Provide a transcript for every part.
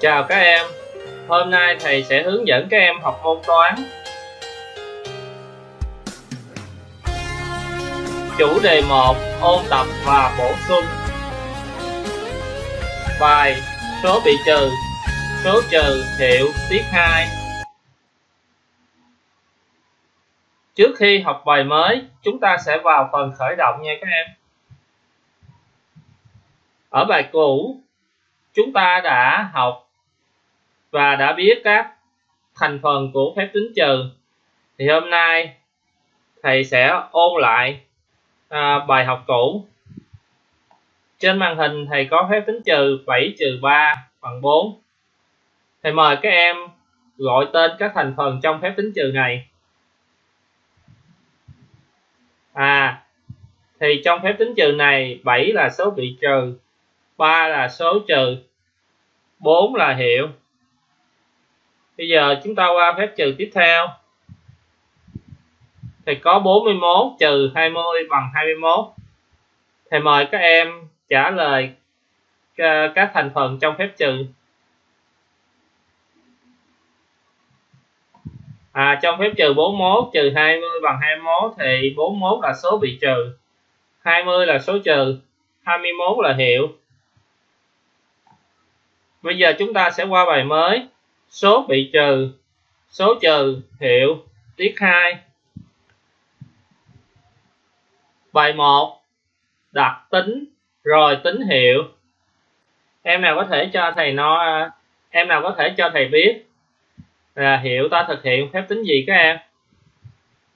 Chào các em, hôm nay thầy sẽ hướng dẫn các em học môn toán. Chủ đề 1 ôn tập và bổ sung. Bài số bị trừ, số trừ hiệu tiết 2. Trước khi học bài mới, chúng ta sẽ vào phần khởi động nha các em. Ở bài cũ, chúng ta đã học và đã biết các thành phần của phép tính trừ thì hôm nay thầy sẽ ôn lại à, bài học cũ trên màn hình thầy có phép tính trừ 7 trừ 3 bằng 4 thầy mời các em gọi tên các thành phần trong phép tính trừ này à thì trong phép tính trừ này 7 là số bị trừ 3 là số trừ 4 là hiệu Bây giờ chúng ta qua phép trừ tiếp theo. Thì có 41 trừ 20 bằng 21. Thầy mời các em trả lời ờ, các thành phần trong phép trừ. À, trong phép trừ 41 trừ 20 bằng 21 thì 41 là số bị trừ. 20 là số trừ. 21 là hiệu. Bây giờ chúng ta sẽ qua bài mới số bị trừ số trừ hiệu tiết 2 bài 1 đặt tính rồi tính hiệu em nào có thể cho thầy nó em nào có thể cho thầy biết là hiệu ta thực hiện phép tính gì các em?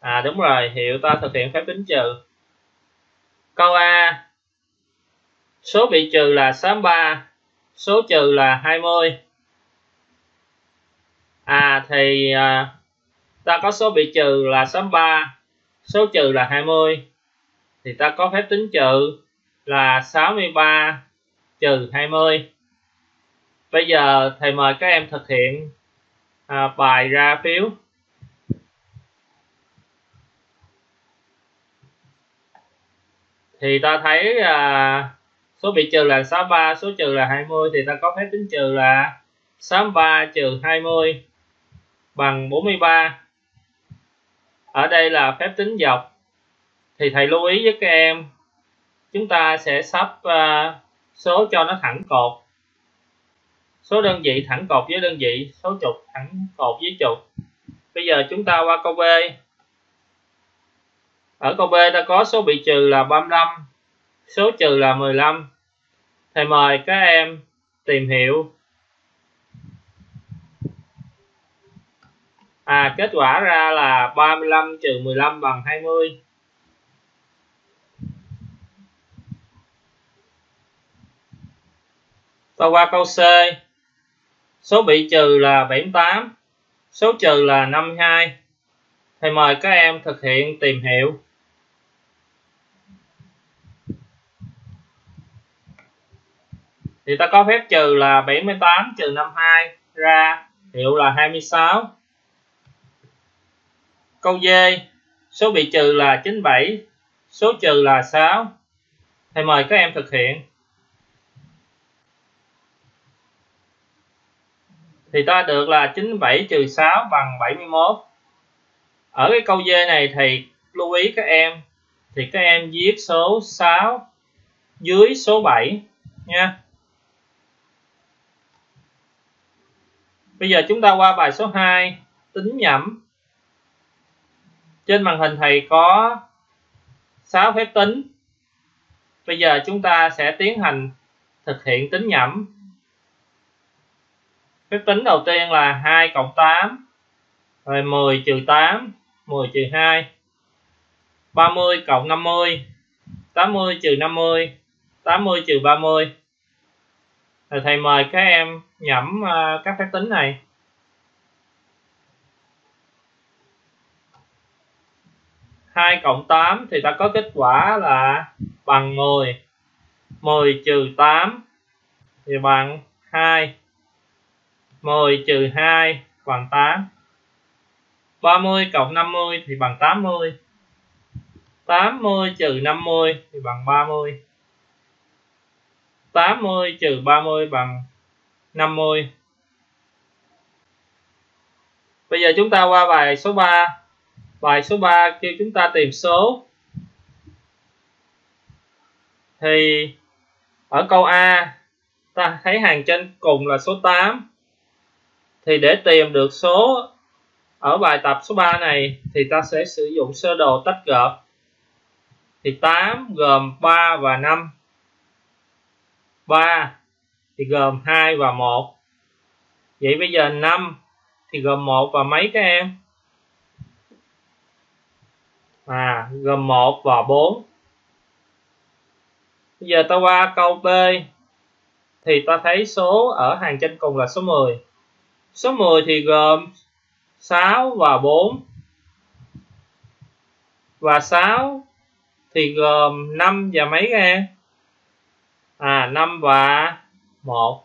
À đúng rồi hiệu ta thực hiện phép tính trừ. Câu A. Số bị trừ là 63 số trừ là 20 à thì à, ta có số bị trừ là 63 số trừ là 20 thì ta có phép tính trừ là 63 trừ 20 bây giờ thầy mời các em thực hiện à, bài ra phiếu. Thì ta thấy à, số bị trừ là 63 số trừ là 20 thì ta có phép tính trừ là 63 trừ 20 bằng 43 ở đây là phép tính dọc. Thì thầy lưu ý với các em chúng ta sẽ sắp uh, số cho nó thẳng cột số đơn vị thẳng cột với đơn vị số trục thẳng cột với trục bây giờ chúng ta qua câu B ở câu B ta có số bị trừ là 35 số trừ là 15 thầy mời các em tìm hiểu À kết quả ra là 35 trừ 15 bằng 20. Ta qua câu C. Số bị trừ là 78, số trừ là 52. Thầy mời các em thực hiện tìm hiểu. Thì ta có phép trừ là 78 trừ 52 ra hiệu là 26. Câu D, số bị trừ là 97, số trừ là 6. Thầy mời các em thực hiện. Thì ta được là 97 trừ 6 bằng 71. Ở cái câu D này thì lưu ý các em thì các em viết số 6 dưới số 7 nha. Bây giờ chúng ta qua bài số 2, tính nhẩm trên màn hình thầy có 6 phép tính bây giờ chúng ta sẽ tiến hành thực hiện tính nhẩm phép tính đầu tiên là 2 cộng 8 rồi 10 trừ 8 10 trừ 2 30 cộng 50 80 trừ 50 80 trừ 30 rồi thầy mời các em nhẩm à, các phép tính này. Hai cộng 8 thì ta có kết quả là bằng 10 10 trừ 8 thì bằng 2 10 trừ 2 bằng 8 30 cộng 50 thì bằng 80 80 trừ 50 thì bằng 30 80 trừ 30 bằng 50 Bây giờ chúng ta qua bài số 3 Bài số 3 kêu chúng ta tìm số. Thì ở câu A, ta thấy hàng trên cùng là số 8 thì để tìm được số ở bài tập số 3 này, thì ta sẽ sử dụng sơ đồ tách gợp thì 8 gồm 3 và 5 3 thì gồm 2 và 1 vậy bây giờ 5 thì gồm 1 và mấy các em? À gồm 1 và 4 bây giờ ta qua câu B thì ta thấy số ở hàng trên cùng là số 10 số 10 thì gồm 6 và 4 và 6 thì gồm 5 và mấy các em à 5 và 1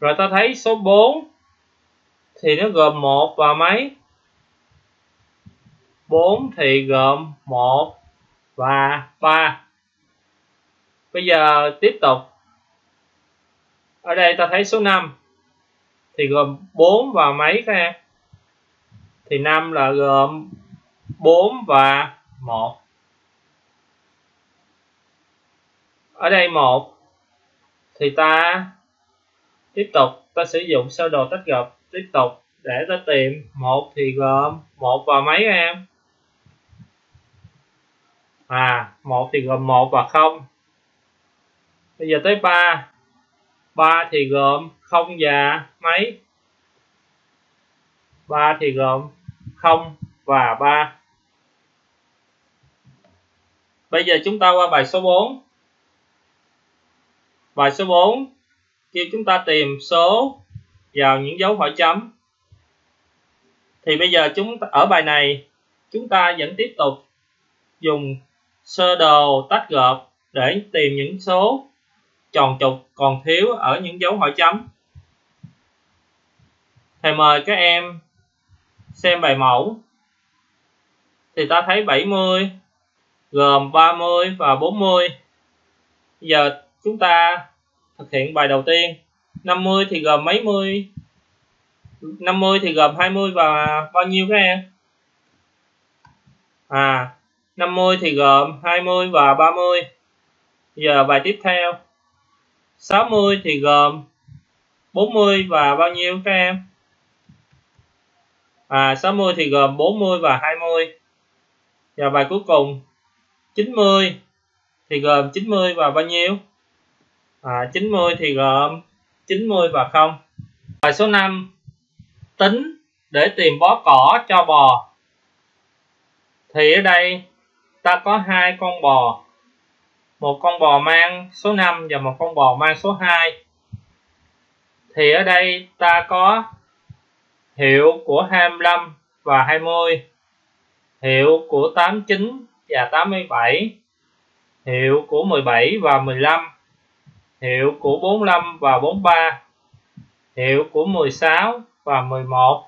rồi ta thấy số 4 thì nó gồm 1 và mấy? 4 thì gồm 1 và 3 bây giờ tiếp tục. Ở đây ta thấy số 5 thì gồm 4 và mấy các em? Thì 5 là gồm 4 và 1 ở đây 1 thì ta tiếp tục, ta sử dụng sơ đồ tách gộp tiếp tục để ta tìm. Một thì gồm một và mấy em? À một thì gồm một và không. Bây giờ tới 3 ba thì gồm không và mấy? Ba thì gồm không và ba. Bây giờ chúng ta qua bài số 4 Bài số 4 kêu chúng ta tìm số vào những dấu hỏi chấm. Thì bây giờ chúng ở bài này, chúng ta vẫn tiếp tục dùng sơ đồ tách gộp để tìm những số tròn trục còn thiếu ở những dấu hỏi chấm. Thầy mời các em xem bài mẫu. Thì ta thấy 70 gồm 30 và 40. Giờ chúng ta thực hiện bài đầu tiên 50 thì gồm mấy mươi 50 thì gồm 20 và bao nhiêu các em à 50 thì gồm 20 và 30 giờ bài tiếp theo 60 thì gồm 40 và bao nhiêu các em? À 60 thì gồm 40 và 20 và bài cuối cùng 90 thì gồm 90 và bao nhiêu? À, 90 thì gồm 90 và 0 bài số 5 tính để tìm bó cỏ cho bò. Thì ở đây ta có hai con bò một con bò mang số 5 và một con bò mang số 2 thì ở đây ta có hiệu của 25 và 20 hiệu của 89 và 87 hiệu của 17 và 15 hiệu của 45 và 43, hiệu của 16 và 11.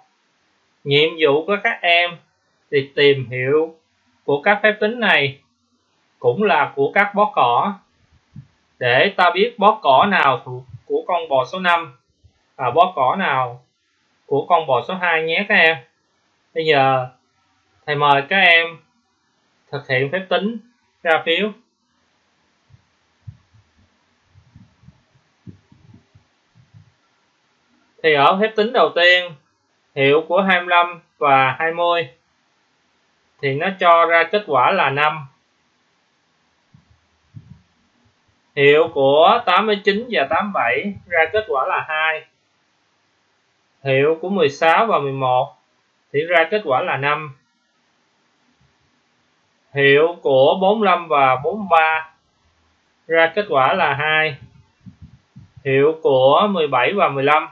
Nhiệm vụ của các em thì tìm hiệu của các phép tính này cũng là của các bó cỏ để ta biết bó cỏ nào thuộc của con bò số 5 và bó cỏ nào của con bò số 2 nhé các em. Bây giờ, thầy mời các em thực hiện phép tính ra phiếu. thì ở phép tính đầu tiên, hiệu của 25 và 20 thì nó cho ra kết quả là 5 hiệu của 89 và 87 ra kết quả là 2 hiệu của 16 và 11 thì ra kết quả là 5 hiệu của 45 và 43 ra kết quả là 2 hiệu của 17 và 15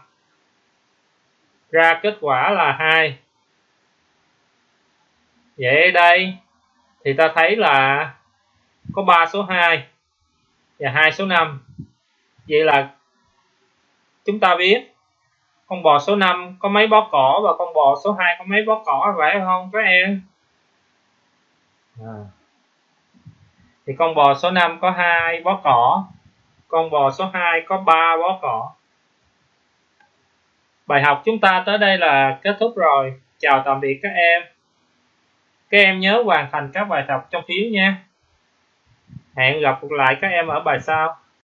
ra kết quả là 2 vậy đây thì ta thấy là có 3 số 2 và hai số 5 vậy là chúng ta biết con bò số 5 có mấy bó cỏ và con bò số 2 có mấy bó cỏ, phải không các em? À. thì con bò số 5 có hai bó cỏ, con bò số 2 có 3 bó cỏ. Bài học chúng ta tới đây là kết thúc rồi. Chào tạm biệt các em. Các em nhớ hoàn thành các bài tập trong phiếu nha hẹn gặp lại các em ở bài sau.